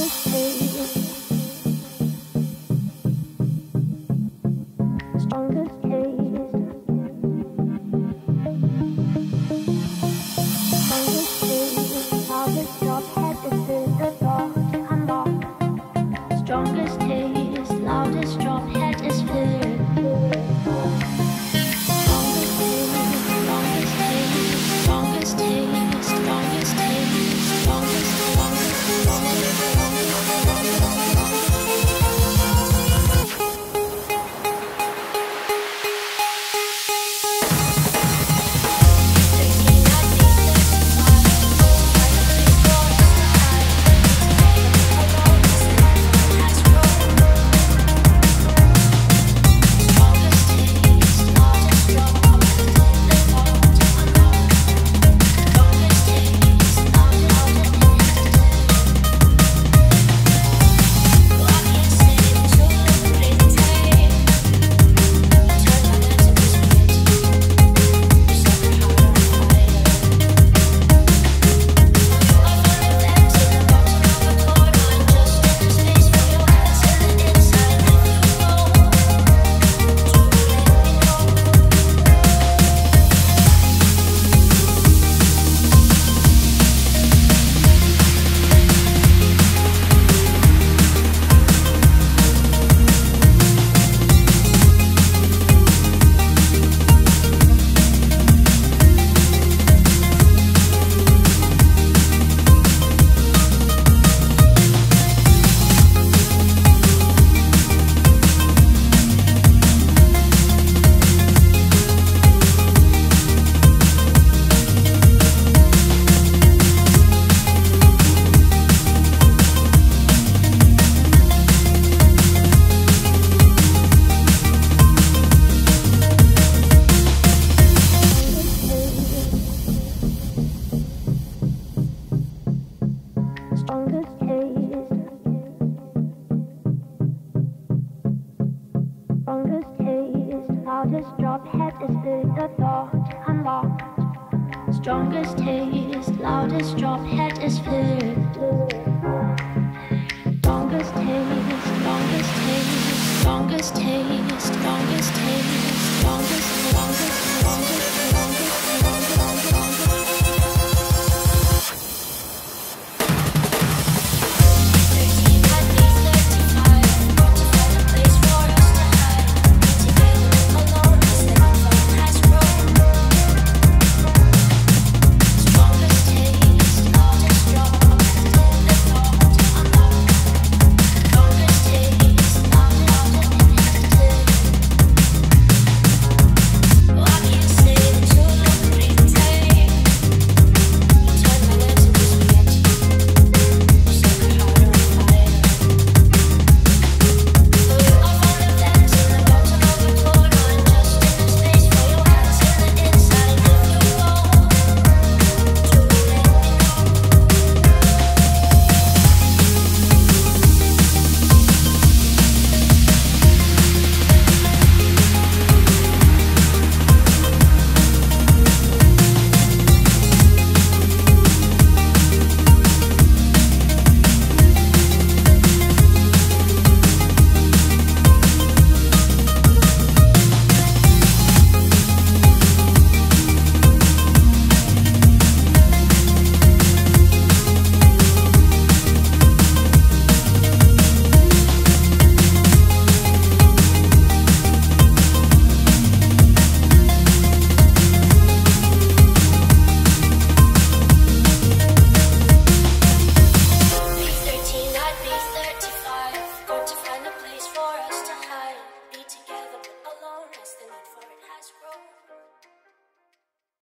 with me. Loudest drop head is filled, the thought unlocked. Strongest taste, loudest drop head is feared.